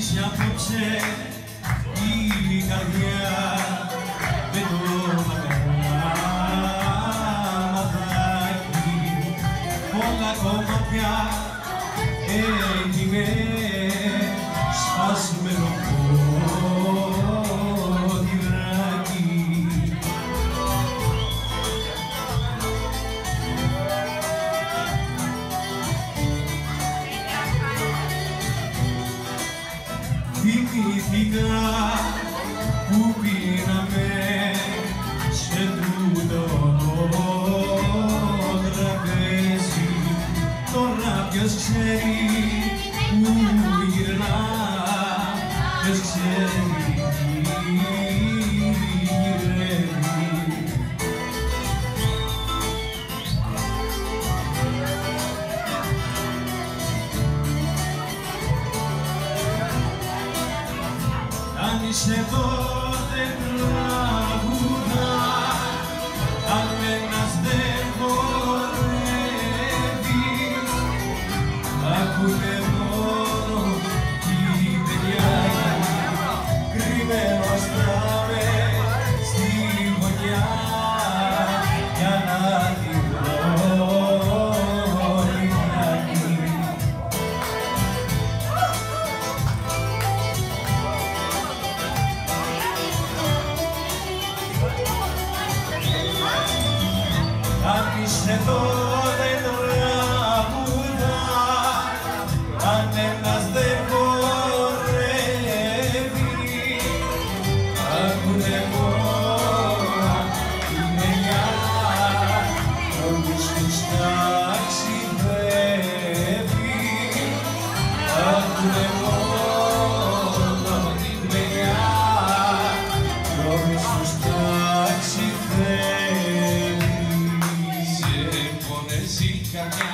αρχίσει απόψε η καρδιά με το μαθάκι όλα κομμάτια Θυμήθηκα που πήραμε σε τούτο τραπέζι. Τώρα ποιος ξέρει που γυρνά ποιος ξέρει αν είσαι εδώ δεν τραγουδά αν ένας δεν χορεύει ακούτε εδώ δεν τραγουδά αν ένας δεν χορεύει ακούνε μόνο τη μελιά όλους τους ταξιδεύει ακούνε ταξιδεύει